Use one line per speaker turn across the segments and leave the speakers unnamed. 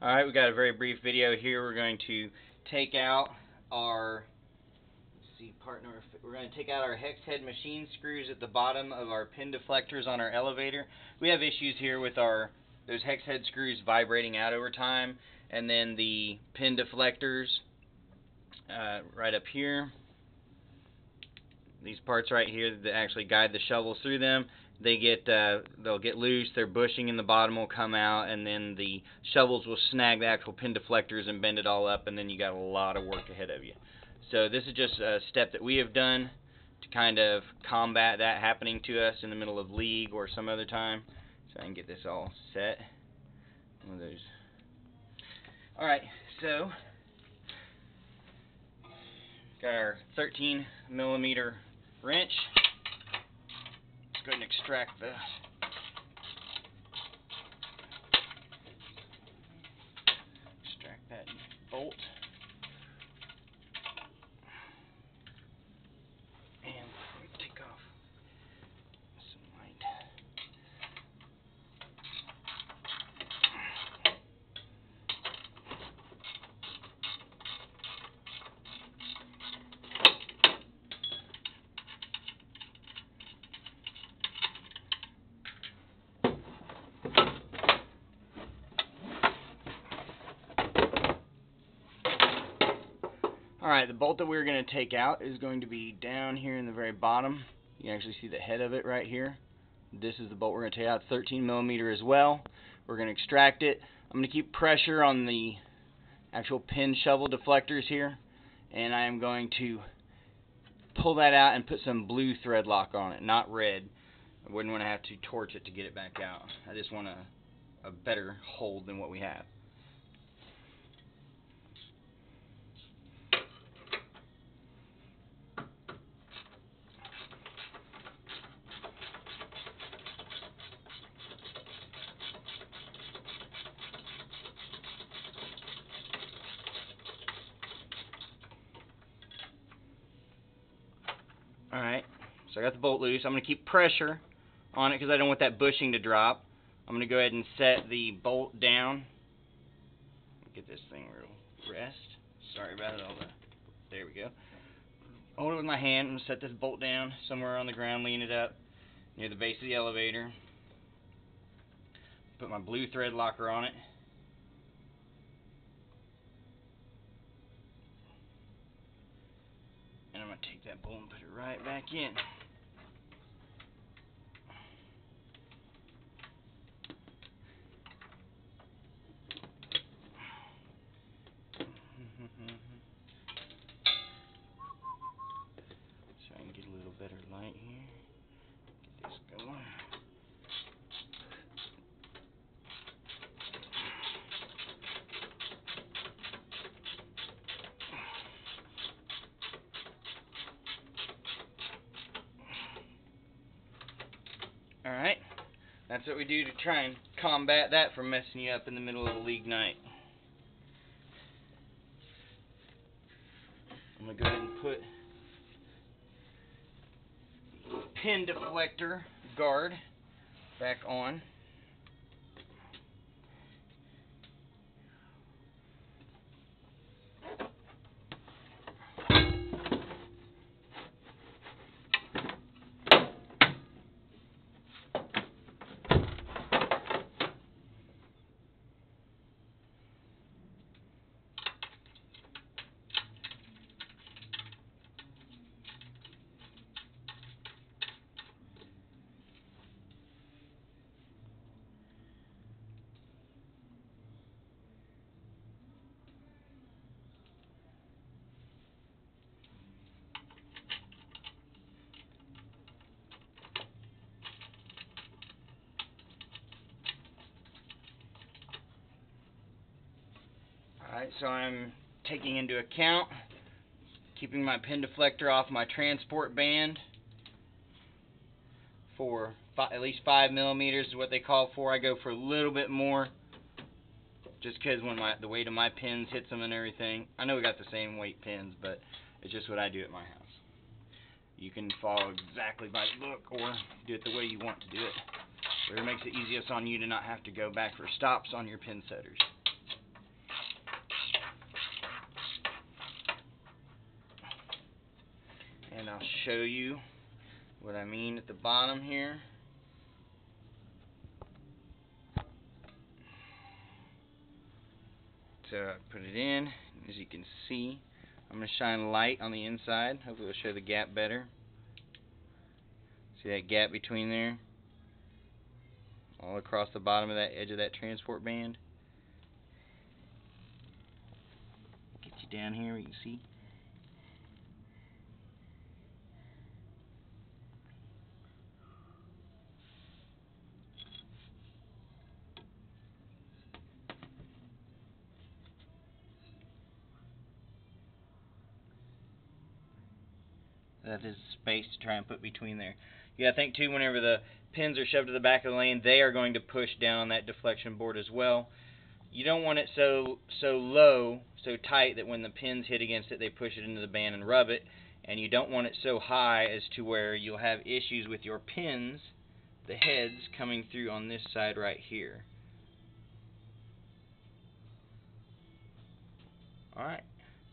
Alright, we got a very brief video here. We're going to take out our see partner we're going to take out our hex head machine screws at the bottom of our pin deflectors on our elevator. We have issues here with our those hex head screws vibrating out over time and then the pin deflectors uh, right up here. These parts right here that actually guide the shovels through them they get uh, they'll get loose. Their bushing in the bottom will come out, and then the shovels will snag the actual pin deflectors and bend it all up, and then you got a lot of work ahead of you. So this is just a step that we have done to kind of combat that happening to us in the middle of league or some other time. So I can get this all set. One of those. All right, so got our 13 millimeter wrench. Let's go ahead and extract the Alright, the bolt that we're going to take out is going to be down here in the very bottom. You can actually see the head of it right here. This is the bolt we're going to take out, 13 millimeter as well. We're going to extract it. I'm going to keep pressure on the actual pin shovel deflectors here, and I am going to pull that out and put some blue thread lock on it, not red. I wouldn't want to have to torch it to get it back out. I just want a, a better hold than what we have. Alright, so I got the bolt loose. I'm going to keep pressure on it because I don't want that bushing to drop. I'm going to go ahead and set the bolt down. Get this thing real rest. Sorry about it. All the, there we go. Hold it with my hand and set this bolt down somewhere on the ground, lean it up near the base of the elevator. Put my blue thread locker on it. Take that bowl and put it right back in. so I can get a little better light here. Get this going. Alright, that's what we do to try and combat that from messing you up in the middle of a league night. I'm going to go ahead and put pin deflector guard back on. Alright, so I'm taking into account keeping my pin deflector off my transport band for at least 5 millimeters is what they call for. I go for a little bit more just because when my the weight of my pins hits them and everything. I know we got the same weight pins, but it's just what I do at my house. You can follow exactly by the book or do it the way you want to do it. It makes it easiest on you to not have to go back for stops on your pin setters. And I'll show you what I mean at the bottom here. So I put it in, as you can see, I'm going to shine light on the inside. Hopefully it'll show the gap better. See that gap between there? All across the bottom of that edge of that transport band. Get you down here you can see. That is space to try and put between there. You gotta think too whenever the pins are shoved to the back of the lane, they are going to push down on that deflection board as well. You don't want it so so low, so tight that when the pins hit against it, they push it into the band and rub it. And you don't want it so high as to where you'll have issues with your pins, the heads, coming through on this side right here. Alright,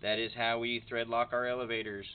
that is how we thread lock our elevators.